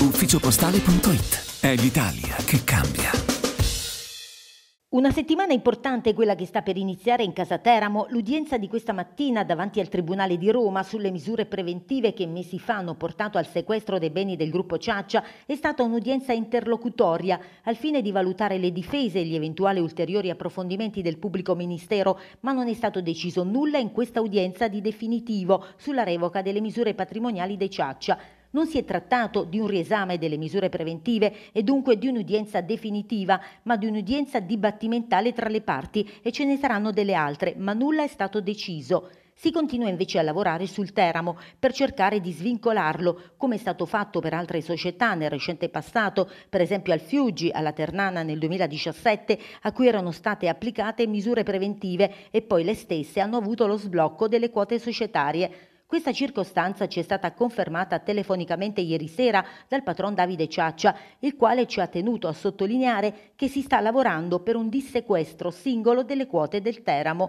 ufficiopostale.it. È l'Italia che cambia. Una settimana importante è quella che sta per iniziare in Casa Teramo. L'udienza di questa mattina davanti al Tribunale di Roma sulle misure preventive che mesi fa hanno portato al sequestro dei beni del gruppo Ciaccia è stata un'udienza interlocutoria al fine di valutare le difese e gli eventuali ulteriori approfondimenti del pubblico ministero, ma non è stato deciso nulla in questa udienza di definitivo sulla revoca delle misure patrimoniali dei Ciaccia. Non si è trattato di un riesame delle misure preventive e dunque di un'udienza definitiva, ma di un'udienza dibattimentale tra le parti e ce ne saranno delle altre, ma nulla è stato deciso. Si continua invece a lavorare sul Teramo per cercare di svincolarlo, come è stato fatto per altre società nel recente passato, per esempio al Fiuggi, alla Ternana nel 2017, a cui erano state applicate misure preventive e poi le stesse hanno avuto lo sblocco delle quote societarie. Questa circostanza ci è stata confermata telefonicamente ieri sera dal patron Davide Ciaccia, il quale ci ha tenuto a sottolineare che si sta lavorando per un dissequestro singolo delle quote del Teramo.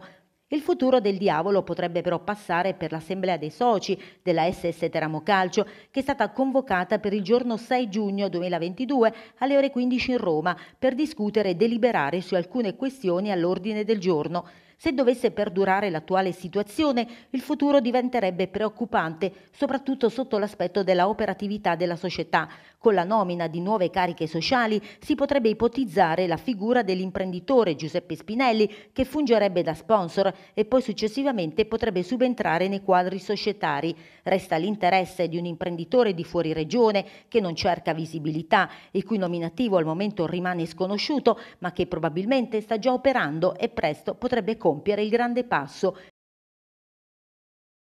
Il futuro del diavolo potrebbe però passare per l'assemblea dei soci della SS Teramo Calcio, che è stata convocata per il giorno 6 giugno 2022 alle ore 15 in Roma per discutere e deliberare su alcune questioni all'ordine del giorno. Se dovesse perdurare l'attuale situazione, il futuro diventerebbe preoccupante, soprattutto sotto l'aspetto della operatività della società. Con la nomina di nuove cariche sociali si potrebbe ipotizzare la figura dell'imprenditore Giuseppe Spinelli, che fungerebbe da sponsor e poi successivamente potrebbe subentrare nei quadri societari. Resta l'interesse di un imprenditore di fuori regione che non cerca visibilità, il cui nominativo al momento rimane sconosciuto, ma che probabilmente sta già operando e presto potrebbe compiere il grande passo.